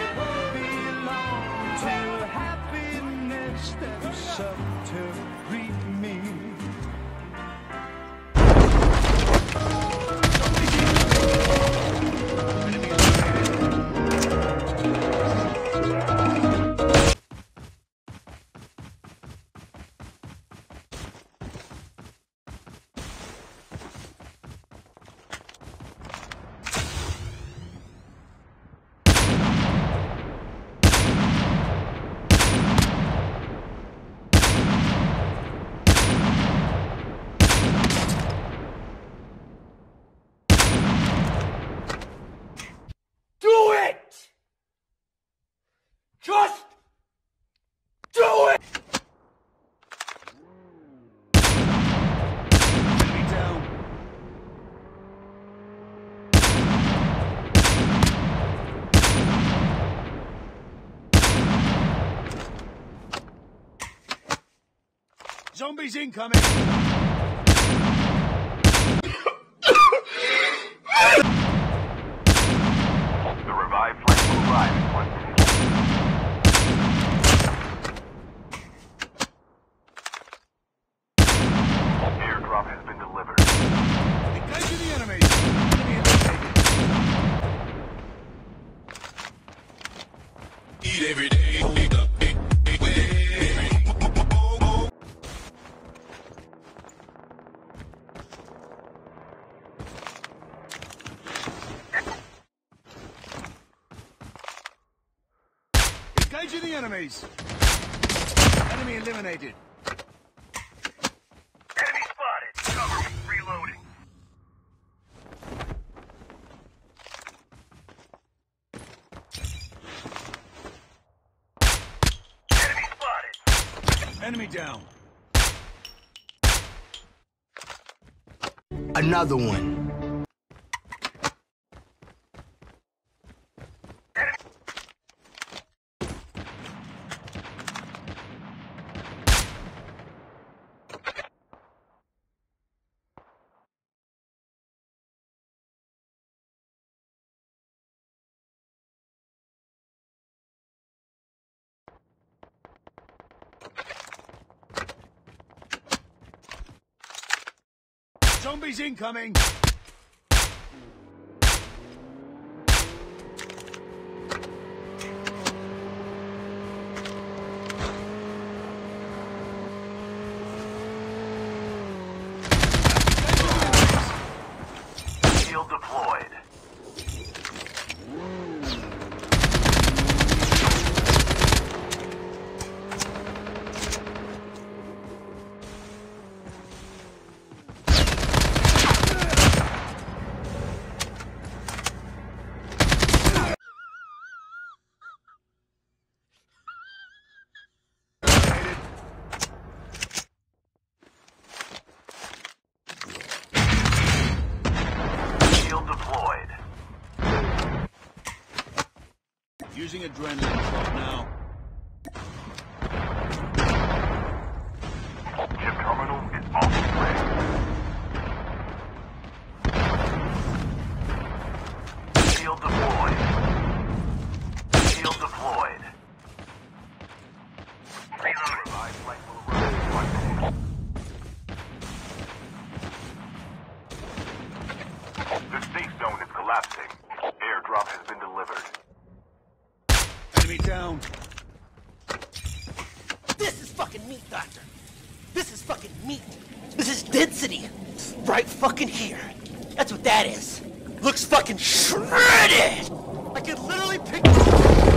it won't be long till happiness steps up. Zombies incoming! Enemies! Enemy eliminated! Enemy spotted. Cover me. Reloading. Enemy spotted. Enemy down! Another one. Zombies incoming! Shield deployed. Using adrenaline now. Chip terminal is almost ready. Shield deployed. Shield deployed. Reloading. Revived flight will arrive in one minute. The safe zone is collapsing. Airdrop has been delivered. Enemy down! This is fucking meat, Doctor. This is fucking meat. This is density. Right fucking here. That's what that is. Looks fucking shredded. I could literally pick.